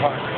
Park.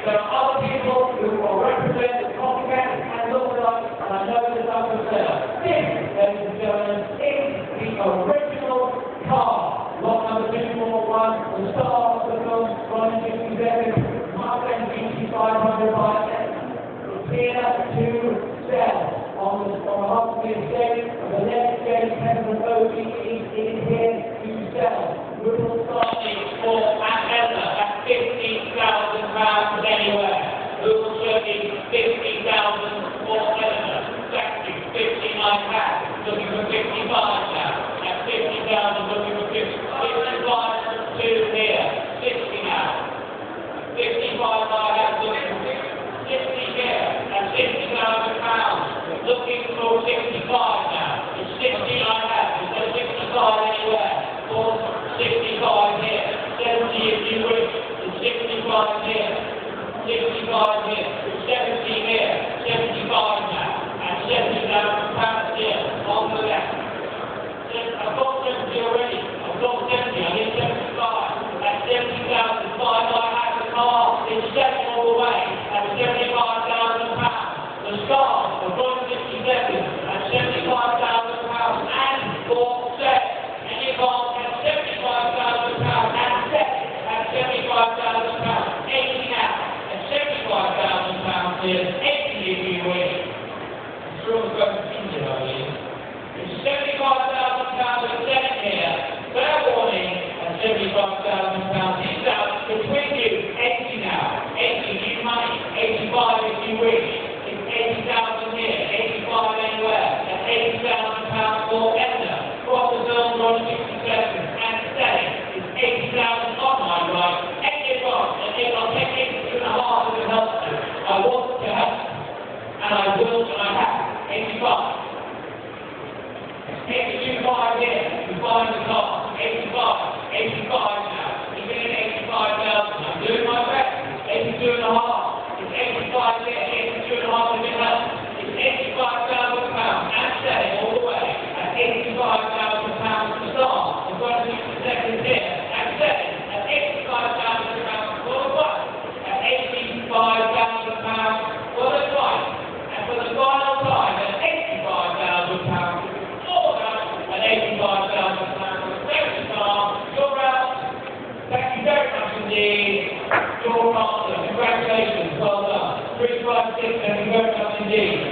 There are other people who will are represented, copycat, and look like, and I know this up and down. This, ladies and gentlemen, is the original car. Lot number 241, the star of the film, Ronnie Jimmy's epic, Mark NGT 500 by X. It's here to sell on the, on the Huxley estate, the next day, Kevin OBE, it is here to sell. five you 65, 75, I had the car in all the way, I was 75. Father 85, 85, 85. engaged.